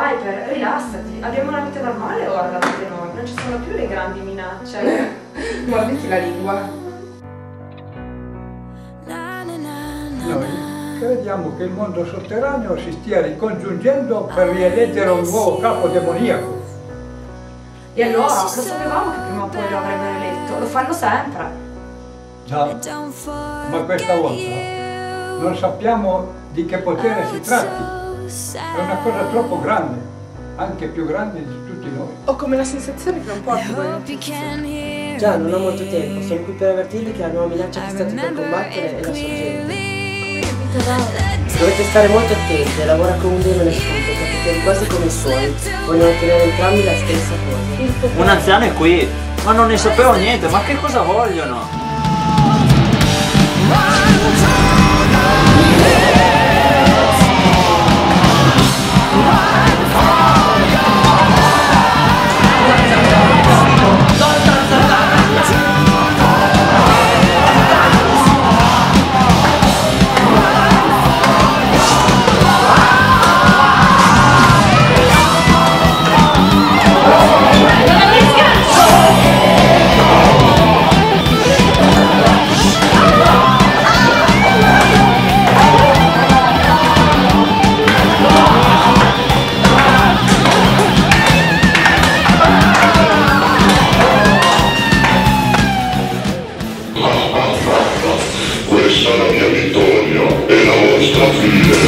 Piper, rilassati, abbiamo una vita normale ora davanti a noi, non ci sono più le grandi minacce. Guardati la lingua. Noi crediamo che il mondo sotterraneo si stia ricongiungendo per rieleggere un nuovo capo demoniaco. E allora, lo sapevamo che prima o poi lo avrebbero eletto, lo fanno sempre. Già, ma questa volta non sappiamo di che potere si tratti. È una cosa troppo grande, anche più grande di tutti noi. Ho come la sensazione che non porto bene. Già, non ho molto tempo, sono qui per avvertirvi che la nuova minaccia che state per combattere è la sorgente. Dovete stare molto attenti, lavora con un demone scontro, capite quasi come i suoi. Vogliono ottenere entrambi la stessa cosa. Un anziano è qui, ma non ne sapevo niente, ma che cosa vogliono? La mia vittoria e la vostra fine.